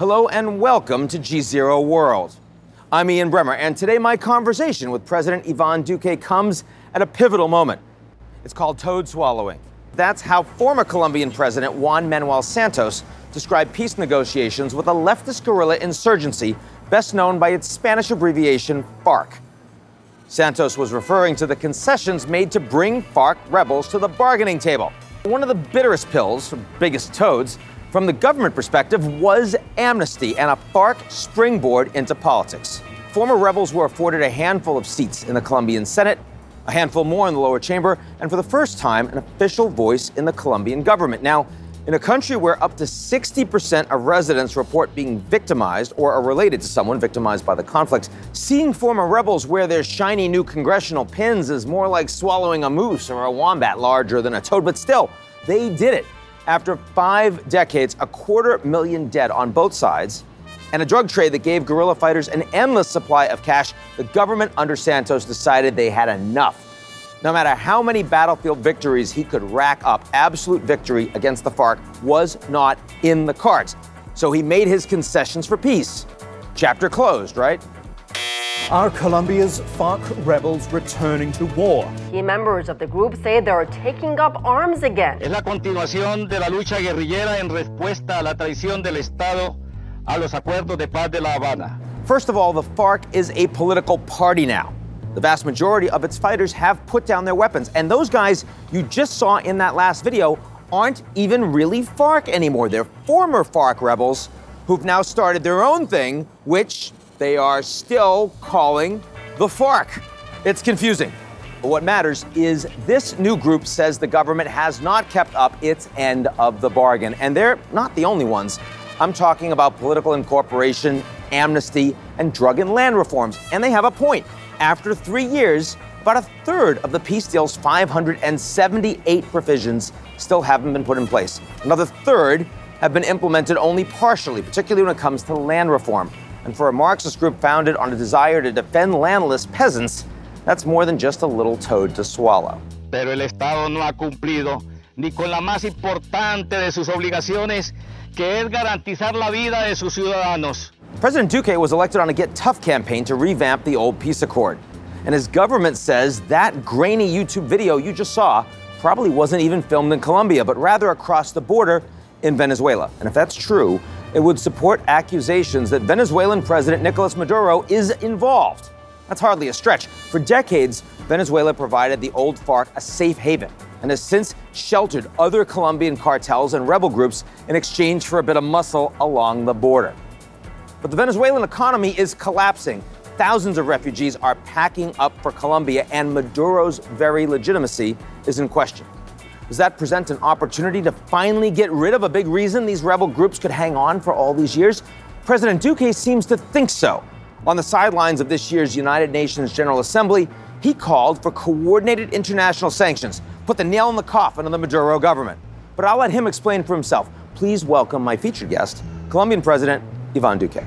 Hello and welcome to G Zero World. I'm Ian Bremmer, and today my conversation with President Ivan Duque comes at a pivotal moment. It's called toad swallowing. That's how former Colombian President Juan Manuel Santos described peace negotiations with a leftist guerrilla insurgency best known by its Spanish abbreviation FARC. Santos was referring to the concessions made to bring FARC rebels to the bargaining table. One of the bitterest pills, biggest toads, from the government perspective was amnesty and a FARC springboard into politics. Former rebels were afforded a handful of seats in the Colombian Senate, a handful more in the lower chamber, and for the first time, an official voice in the Colombian government. Now, in a country where up to 60% of residents report being victimized or are related to someone victimized by the conflict, seeing former rebels wear their shiny new congressional pins is more like swallowing a moose or a wombat larger than a toad, but still, they did it. After five decades, a quarter million dead on both sides, and a drug trade that gave guerrilla fighters an endless supply of cash, the government under Santos decided they had enough. No matter how many battlefield victories he could rack up, absolute victory against the FARC was not in the cards. So he made his concessions for peace. Chapter closed, right? Are Colombia's FARC rebels returning to war? Key members of the group say they are taking up arms again. Es la continuación de la lucha guerrillera en respuesta a la traición del Estado a los acuerdos de paz de La Habana. First of all, the FARC is a political party now. The vast majority of its fighters have put down their weapons, and those guys you just saw in that last video aren't even really FARC anymore. They're former FARC rebels who've now started their own thing, which they are still calling the FARC. It's confusing. But what matters is this new group says the government has not kept up its end of the bargain. And they're not the only ones. I'm talking about political incorporation, amnesty, and drug and land reforms. And they have a point. After three years, about a third of the peace deal's 578 provisions still haven't been put in place. Another third have been implemented only partially, particularly when it comes to land reform. And for a Marxist group founded on a desire to defend landless peasants, that's more than just a little toad to swallow. Pero el Estado no ha cumplido ni con la más importante de sus obligaciones, que es garantizar la vida de sus ciudadanos. President Duque was elected on a Get Tough campaign to revamp the old peace accord. And his government says that grainy YouTube video you just saw probably wasn't even filmed in Colombia, but rather across the border in Venezuela. And if that's true, it would support accusations that Venezuelan President Nicolas Maduro is involved. That's hardly a stretch. For decades, Venezuela provided the old FARC a safe haven and has since sheltered other Colombian cartels and rebel groups in exchange for a bit of muscle along the border. But the Venezuelan economy is collapsing. Thousands of refugees are packing up for Colombia, and Maduro's very legitimacy is in question. Does that present an opportunity to finally get rid of a big reason these rebel groups could hang on for all these years? President Duque seems to think so. On the sidelines of this year's United Nations General Assembly, he called for coordinated international sanctions, put the nail in the coffin of the Maduro government. But I'll let him explain for himself. Please welcome my featured guest, Colombian President Ivan Duque.